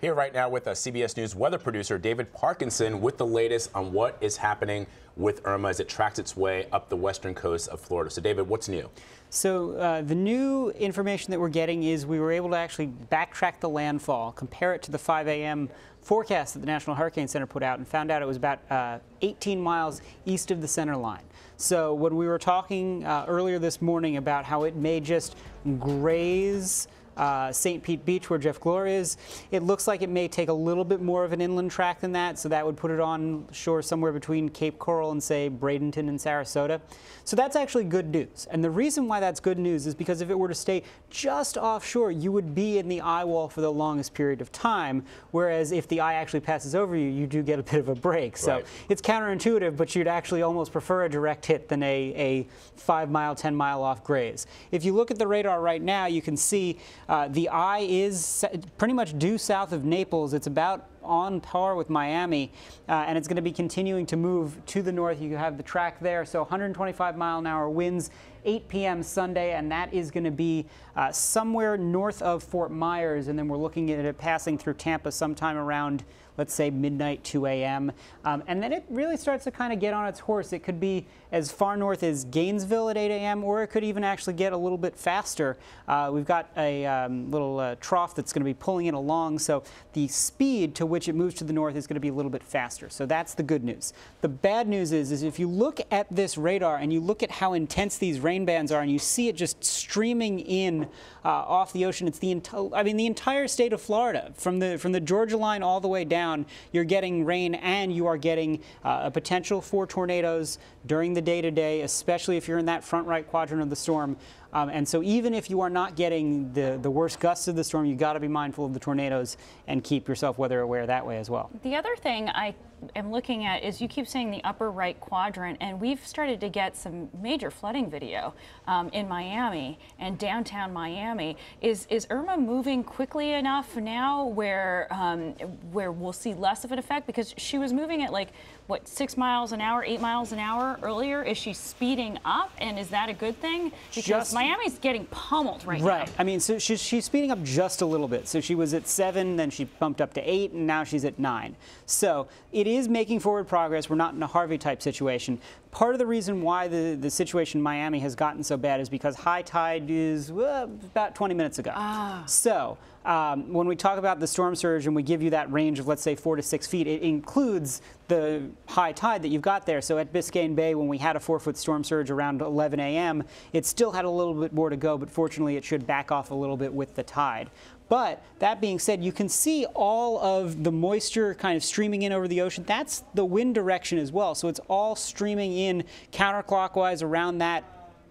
Here right now with a CBS News weather producer David Parkinson with the latest on what is happening with Irma as it tracks its way up the western coast of Florida. So, David, what's new? So, uh, the new information that we're getting is we were able to actually backtrack the landfall, compare it to the 5 a.m. forecast that the National Hurricane Center put out, and found out it was about uh, 18 miles east of the center line. So, when we were talking uh, earlier this morning about how it may just graze uh, St. Pete Beach, where Jeff Glor is. It looks like it may take a little bit more of an inland track than that, so that would put it on shore somewhere between Cape Coral and, say, Bradenton and Sarasota. So that's actually good news. And the reason why that's good news is because if it were to stay just offshore, you would be in the eye wall for the longest period of time, whereas if the eye actually passes over you, you do get a bit of a break. So right. it's counterintuitive, but you'd actually almost prefer a direct hit than a, a five mile, 10 mile off graze. If you look at the radar right now, you can see Uh, the eye is pretty much due south of Naples. It's about on par with Miami, uh, and it's going to be continuing to move to the north. You have the track there, so 125 mile an hour winds, 8 p.m. Sunday, and that is going to be uh, somewhere north of Fort Myers, and then we're looking at it passing through Tampa sometime around let's say midnight, 2 a.m. Um, and then it really starts to kind of get on its horse. It could be as far north as Gainesville at 8 a.m., or it could even actually get a little bit faster. Uh, we've got a um, little uh, trough that's going to be pulling it along, so the speed to which it moves to the north is going to be a little bit faster. So that's the good news. The bad news is, is if you look at this radar and you look at how intense these rain bands are, and you see it just streaming in uh, off the ocean, it's the entire, I mean, the entire state of Florida, from the from the Georgia line all the way down you're getting rain and you are getting uh, a potential for tornadoes during the day to day, especially if you're in that front right quadrant of the storm. Um, and so even if you are not getting the, the worst gusts of the storm, you've got to be mindful of the tornadoes and keep yourself weather aware that way as well. The other thing I am looking at is you keep saying the upper right quadrant, and we've started to get some major flooding video um, in Miami and downtown Miami. Is is Irma moving quickly enough now where um, where we'll see less of an effect? Because she was moving at like what six miles an hour, eight miles an hour earlier. Is she speeding up, and is that a good thing? Because just, Miami's getting pummeled right, right. now. Right. I mean, so she's, she's speeding up just a little bit. So she was at seven, then she bumped up to eight, and now she's at nine. So it is making forward progress. We're not in a Harvey type situation. Part of the reason why the, the situation in Miami has gotten so bad is because high tide is about 20 minutes ago. Ah. So um, when we talk about the storm surge and we give you that range of, let's say, four to six feet, it includes the high tide that you've got there. So at Biscayne Bay, when we had a four foot storm surge around 11 a.m., it still had a little bit more to go, but fortunately it should back off a little bit with the tide. But that being said, you can see all of the moisture kind of streaming in over the ocean. That's the wind direction as well. So it's all streaming in counterclockwise around that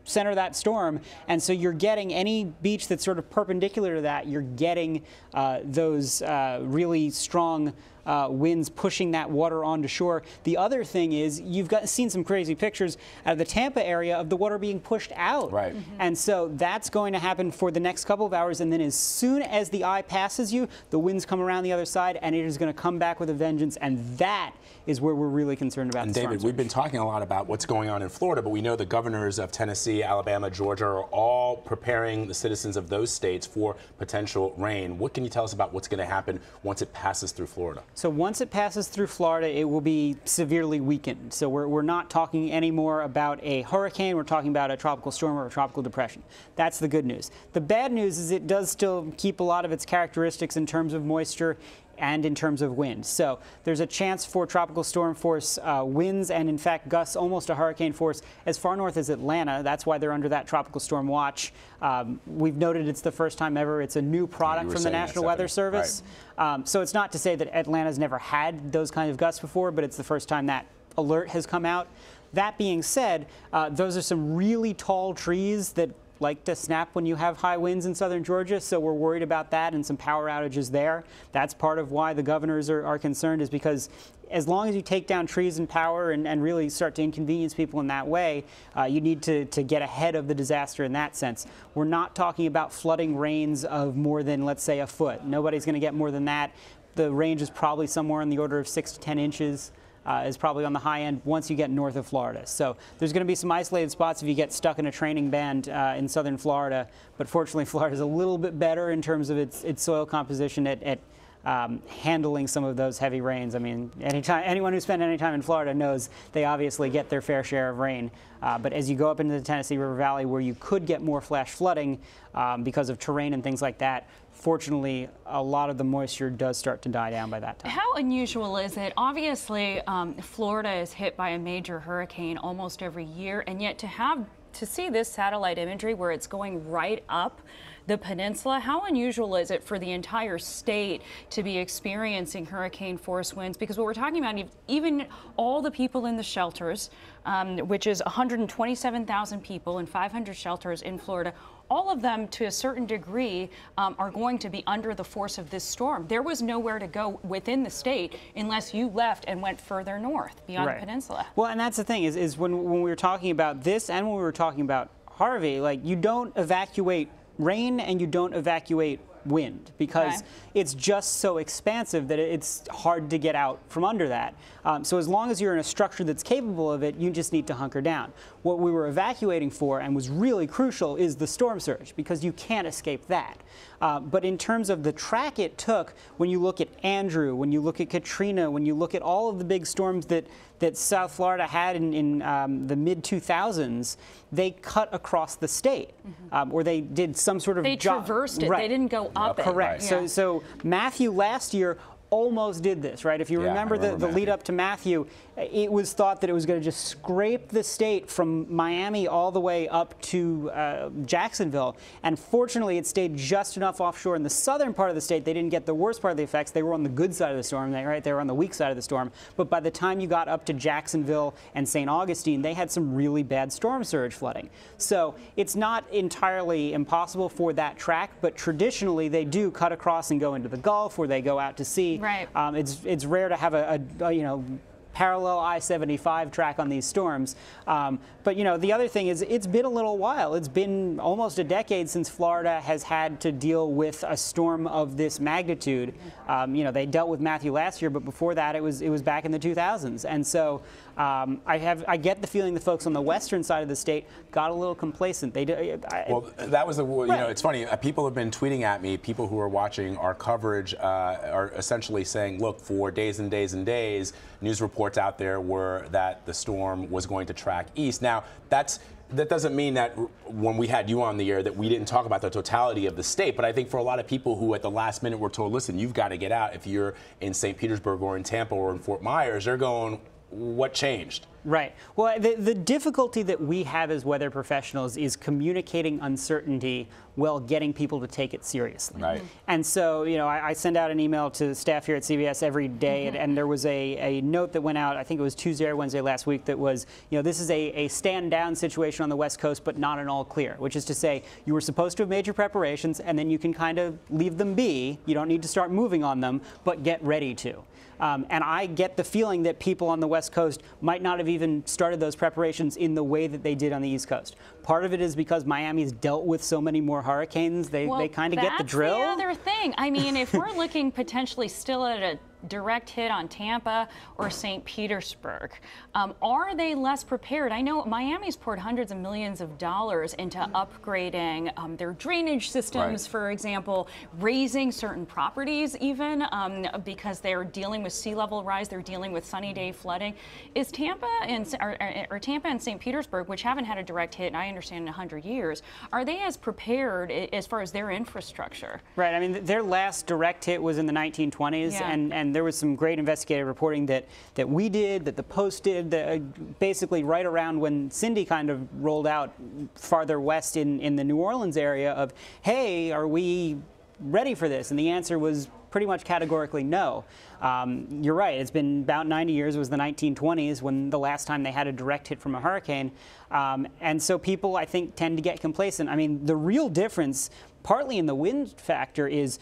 center of that storm. And so you're getting any beach that's sort of perpendicular to that, you're getting uh, those uh, really strong uh, winds pushing that water onto shore. The other thing is you've got seen some crazy pictures out of the Tampa area of the water being pushed out. Right. Mm -hmm. And so that's going to happen for the next couple of hours. And then as soon as the eye passes you, the winds come around the other side and it is going to come back with a vengeance. And that is where we're really concerned about. And David, we've been talking a lot about what's going on in Florida, but we know the governors of Tennessee, Alabama, Georgia are all preparing the citizens of those states for potential rain. What can you tell us about what's going to happen once it passes through Florida? So once it passes through Florida, it will be severely weakened. So we're, we're not talking anymore about a hurricane. We're talking about a tropical storm or a tropical depression. That's the good news. The bad news is it does still keep a lot of its characteristics in terms of moisture and in terms of wind. So there's a chance for tropical storm force uh, winds and in fact gusts almost a hurricane force as far north as Atlanta. That's why they're under that tropical storm watch. Um, we've noted it's the first time ever. It's a new product from the National Weather Service. Right. Um, so it's not to say that Atlanta's never had those kind of gusts before, but it's the first time that alert has come out. That being said, uh, those are some really tall trees that like to snap when you have high winds in southern Georgia, so we're worried about that and some power outages there. That's part of why the governors are, are concerned is because as long as you take down trees and power and, and really start to inconvenience people in that way, uh, you need to, to get ahead of the disaster in that sense. We're not talking about flooding rains of more than, let's say, a foot. Nobody's going to get more than that. The range is probably somewhere in the order of 6 to 10 inches uh, is probably on the high end once you get north of Florida. So there's going to be some isolated spots if you get stuck in a training band uh, in southern Florida. But fortunately, Florida is a little bit better in terms of its, its soil composition at, at um, handling some of those heavy rains. I mean, anytime anyone who spent any time in Florida knows they obviously get their fair share of rain. Uh, but as you go up into the Tennessee River Valley, where you could get more flash flooding um, because of terrain and things like that, fortunately, a lot of the moisture does start to die down by that time. How unusual is it? Obviously, um, Florida is hit by a major hurricane almost every year, and yet to have to see this satellite imagery where it's going right up the peninsula. How unusual is it for the entire state to be experiencing hurricane force winds? Because what we're talking about, even all the people in the shelters, um, which is 127,000 people in 500 shelters in Florida, all of them, to a certain degree, um, are going to be under the force of this storm. There was nowhere to go within the state unless you left and went further north beyond Right. the peninsula. Well, and that's the thing is, is when, when we were talking about this and when we were talking about Harvey, like you don't evacuate rain and you don't evacuate wind because Okay. it's just so expansive that it's hard to get out from under that. Um, so as long as you're in a structure that's capable of it, you just need to hunker down. What we were evacuating for and was really crucial is the storm surge because you can't escape that. Uh, but in terms of the track it took, when you look at Andrew, when you look at Katrina, when you look at all of the big storms that, that South Florida had in, in um, the mid 2000s, they cut across the state, um, or they did some sort of They jo- traversed it. Right. They didn't go up it. Correct. Yeah. So, so Matthew last year almost did this, right? If you Yeah, I remember, the, the lead up to Matthew, it was thought that it was going to just scrape the state from Miami all the way up to uh, Jacksonville. And fortunately, it stayed just enough offshore in the southern part of the state. They didn't get the worst part of the effects. They were on the good side of the storm, they, right? They were on the weak side of the storm. But by the time you got up to Jacksonville and St. Augustine, they had some really bad storm surge flooding. So it's not entirely impossible for that track, but traditionally they do cut across and go into the Gulf or they go out to sea. Right. Um, it's it's rare to have a, a, a, you know parallel I-75 track on these storms. Um, but you know the other thing is it's been a little while. It's been almost a decade since Florida has had to deal with a storm of this magnitude. Um, you know they dealt with Matthew last year, but before that it was it was back in the 2000s. And so um, I have I get the feeling the folks on the western side of the state got a little complacent. They do, I, Well, that was the you know it's funny. Uh, people have been tweeting at me. People who are watching our coverage uh, are essentially saying, "Look, for days and days and days, news reports out there were that the storm was going to track east." Now, that's that doesn't mean that when we had you on the air that we didn't talk about the totality of the state. But I think for a lot of people who at the last minute were told, "Listen, you've got to get out," if you're in St. Petersburg or in Tampa or in Fort Myers, they're going, "What changed?" Right. Well, the, the difficulty that we have as weather professionals is communicating uncertainty while getting people to take it seriously. Right. And so, you know, I, I send out an email to staff here at CBS every day, and, and there was a, a note that went out, I think it was Tuesday or Wednesday last week, that was, you know, this is a, a stand down situation on the West Coast, but not an all clear, which is to say, you were supposed to have made your preparations, and then you can kind of leave them be. You don't need to start moving on them, but get ready to. Um, and I get the feeling that people on the West Coast might not have even started those preparations in the way that they did on the East Coast. Part of it is because Miami's dealt with so many more hurricanes. They, Well, they kind of get the that's drill. the other thing. I mean, if we're looking potentially still at a direct hit on Tampa or St. Petersburg, um, are they less prepared? I know Miami's poured hundreds of millions of dollars into upgrading um, their drainage systems, Right. for example, raising certain properties even um, because they're dealing with sea level rise. They're dealing with sunny day flooding. Is Tampa and or, or- Tampa and St. Petersburg, which haven't had a direct hit, and I understand in 100 years, are they as prepared as far as their infrastructure? Right. I mean, their last direct hit was in the 1920s, Yeah. and, and there was some great investigative reporting that, that we did, that the Post did, uh, basically right around when Cindy kind of rolled out farther west in, in the New Orleans area of, hey, are we ready for this? And the answer was pretty much categorically no. Um, you're right. It's been about 90 years. It was the 1920s when the last time they had a direct hit from a hurricane. Um, and so people, I think, tend to get complacent. I mean, the real difference, partly in the wind factor, is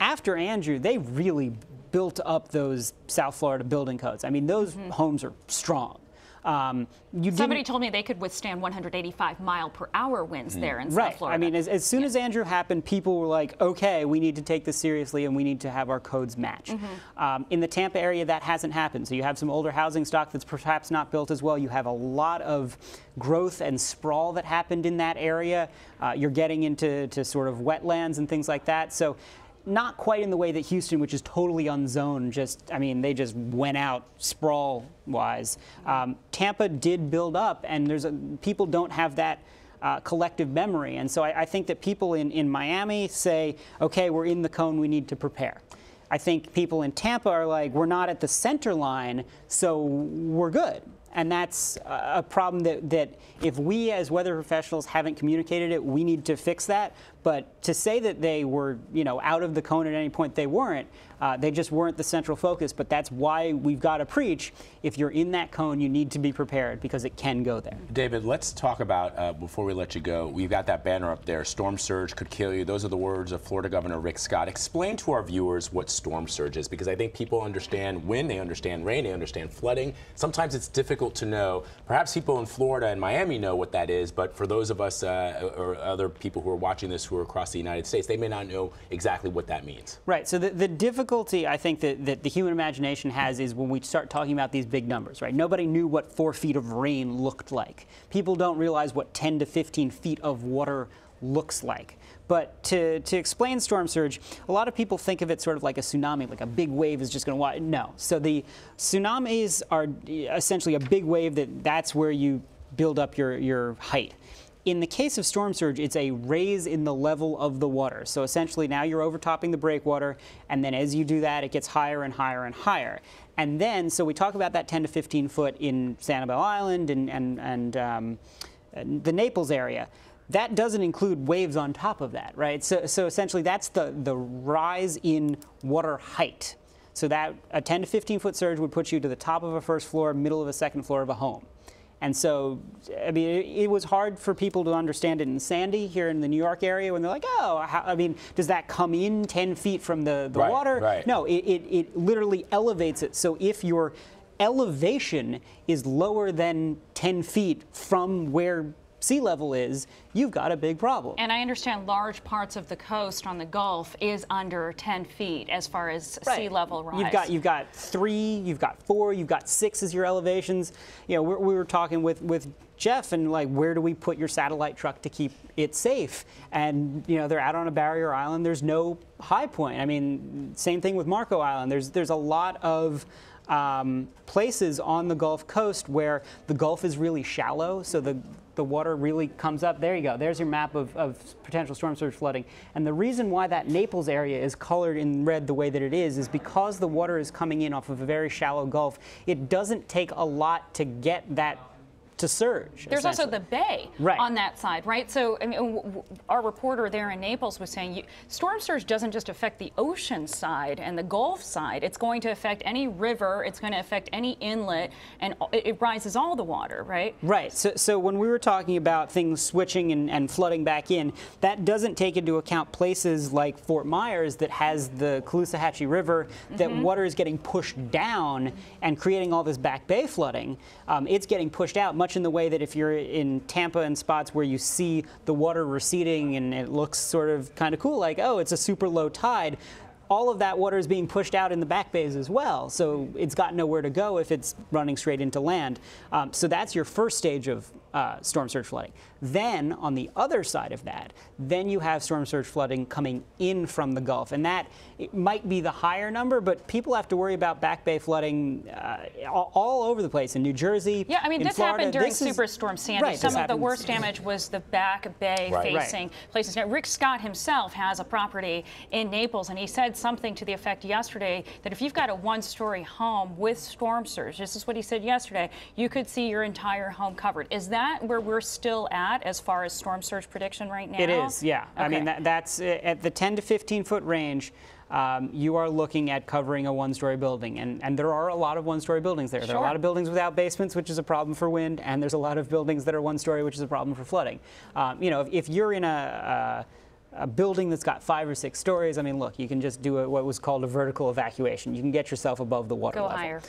after Andrew, they really built up those South Florida building codes. I mean, those homes are strong. Um, you Somebody told me they could withstand 185 mile per hour winds there in Right. South Florida. I mean, as, as soon as Andrew happened, people were like, okay, we need to take this seriously and we need to have our codes match. Mm-hmm. Um, in the Tampa area, that hasn't happened. So you have some older housing stock that's perhaps not built as well. You have a lot of growth and sprawl that happened in that area. Uh, you're getting into to sort of wetlands and things like that. So not quite in the way that Houston, which is totally unzoned, just, I mean, they just went out sprawl wise. Um, Tampa did build up, and there's a, people don't have that. Uh, collective memory. And so I, I think that people in, in Miami say, okay, we're in the cone, we need to prepare. I think people in Tampa are like, we're not at the center line, so we're good. And that's a problem that, that if we as weather professionals haven't communicated it, we need to fix that. But to say that they were, you know, out of the cone at any point, they weren't. Uh, they just weren't the central focus. But that's why we've got to preach. If you're in that cone, you need to be prepared because it can go there. David, let's talk about uh, before we let you go. We've got that banner up there. Storm surge could kill you. Those are the words of Florida Governor Rick Scott. Explain to our viewers what storm surge is, because I think people understand wind, they understand rain, they understand flooding. Sometimes it's difficult to know. Perhaps people in Florida and Miami know what that is, but for those of us uh, or other people who are watching this who are across the United States, they may not know exactly what that means. Right. So the, the difficulty I think that, that the human imagination has is when we start talking about these big numbers, right? Nobody knew what four feet of rain looked like. People don't realize what 10 to 15 feet of water looks like. But to, to explain storm surge, a lot of people think of it sort of like a tsunami, like a big wave is just going to, wash. no. So the tsunamis are essentially a big wave that that's where you build up your, your height. In the case of storm surge, it's a raise in the level of the water. So essentially now you're overtopping the breakwater, and then as you do that, it gets higher and higher and higher. And then, so we talk about that 10 to 15 foot in Sanibel Island and, and, and um, the Naples area that doesn't include waves on top of that, right? So, so essentially, that's the, the rise in water height. So that a 10 to 15 foot surge would put you to the top of a first floor, middle of a second floor of a home. And so, I mean, it, it, was hard for people to understand it in Sandy here in the New York area when they're like, oh, how, I mean, does that come in 10 feet from the, the right, water? Right. No, it, it, it literally elevates it. So if your elevation is lower than 10 feet from where sea level is, you've got a big problem. And I understand large parts of the coast on the Gulf is under 10 feet as far as right. sea level rise. You've got you've got three, you've got four, you've got six as your elevations. You know, we were talking with with Jeff and like where do we put your satellite truck to keep it safe? And you know they're out on a barrier island. There's no high point. I mean, same thing with Marco Island. There's there's a lot of um, places on the Gulf Coast where the Gulf is really shallow, so the the water really comes up. There you go. There's your map of, of potential storm surge flooding. And the reason why that Naples area is colored in red the way that it is is because the water is coming in off of a very shallow gulf. It doesn't take a lot to get that to surge. There's also the bay right. on that side, right? So I mean, our reporter there in Naples was saying you, storm surge doesn't just affect the ocean side and the Gulf side. It's going to affect any river. It's going to affect any inlet, and it, it rises all the water, right? Right. So, so when we were talking about things switching and, and flooding back in, that doesn't take into account places like Fort Myers that has the Caloosahatchee River, that mm-hmm. water is getting pushed down and creating all this back bay flooding. Um, it's getting pushed out much much in the way that if you're in Tampa and spots where you see the water receding and it looks sort of kind of cool, like, oh, it's a super low tide, all of that water is being pushed out in the back bays as well. So it's got nowhere to go if it's running straight into land. Um, so that's your first stage of uh, storm surge flooding. Then on the other side of that, then you have storm surge flooding coming in from the Gulf, and that might be the higher number, but people have to worry about back bay flooding uh, all, all, over the place in New Jersey. Yeah, I mean this Florida. happened during this Superstorm Sandy. Right, Some of happens. the worst damage was the back bay right. facing right. places. Now, Rick Scott himself has a property in Naples, and he said something to the effect yesterday that if you've got a one-story home with storm surge, this is what he said yesterday, you could see your entire home covered. Is that where we're still at as far as storm surge prediction right now? It is, yeah. Okay. I mean, that, that's uh, at the 10 to 15 foot range. Um, you are looking at covering a one-story building, and, and there are a lot of one-story buildings there. Sure. There are a lot of buildings without basements, which is a problem for wind, and there's a lot of buildings that are one-story, which is a problem for flooding. Um, you know, if, if, you're in a, a a building that's got five or six stories, I mean, look, you can just do a, what was called a vertical evacuation. You can get yourself above the water Go level. higher,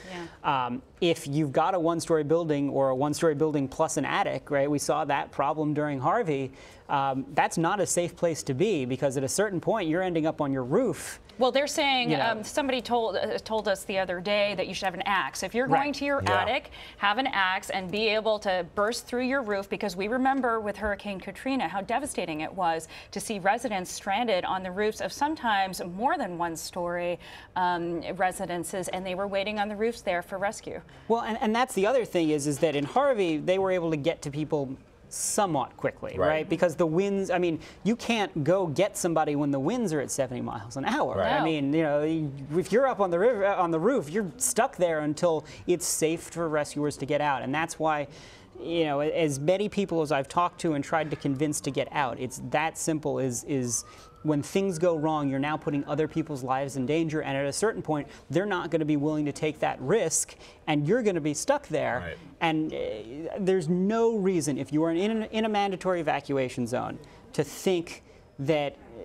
yeah. Um, if you've got a one-story building or a one-story building plus an attic, right? We saw that problem during Harvey. Um, that's not a safe place to be because at a certain point you're ending up on your roof Well, they're saying You know. um, somebody told uh, told us the other day that you should have an axe. If you're Right. going to your Yeah. attic, have an axe and be able to burst through your roof because we remember with Hurricane Katrina how devastating it was to see residents stranded on the roofs of sometimes more than one story um, residences, and they were waiting on the roofs there for rescue. Well, and, and that's the other thing is, is that in Harvey, they were able to get to people somewhat quickly, right. Right. Because the winds, I mean, you can't go get somebody when the winds are at 70 miles an hour. Right. I mean, you know, if you're up on the river, uh, on the roof, you're stuck there until it's safe for rescuers to get out. And that's why, you know, as many people as I've talked to and tried to convince to get out, it's that simple is is when things go wrong, you're now putting other people's lives in danger, and at a certain point, they're not going to be willing to take that risk, and you're going to be stuck there. Right. And uh, there's no reason, if you are in, in a mandatory evacuation zone, to think that uh,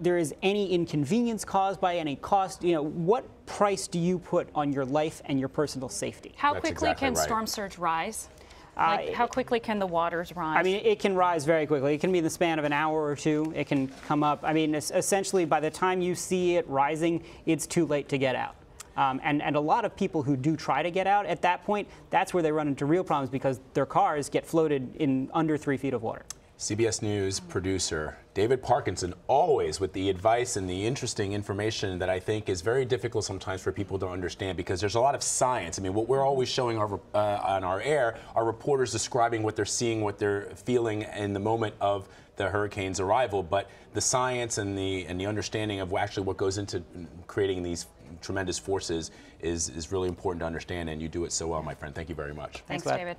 there is any inconvenience caused by any cost. You know, what price do you put on your life and your personal safety? How That's quickly exactly can right. storm surge rise? Like, how quickly can the waters rise? I mean, it can rise very quickly. It can be in the span of an hour or two. It can come up. I mean, es- essentially, by the time you see it rising, it's too late to get out. Um, and, and a lot of people who do try to get out at that point, that's where they run into real problems because their cars get floated in under three feet of water. CBS News producer David Parkinson, always with the advice and the interesting information that I think is very difficult sometimes for people to understand because there's a lot of science. I mean, what we're always showing our, uh, on our air are reporters describing what they're seeing, what they're feeling in the moment of the hurricane's arrival, but the science and the and the understanding of actually what goes into creating these tremendous forces is is really important to understand, and you do it so well, my friend. Thank you very much. Thanks, bud. David.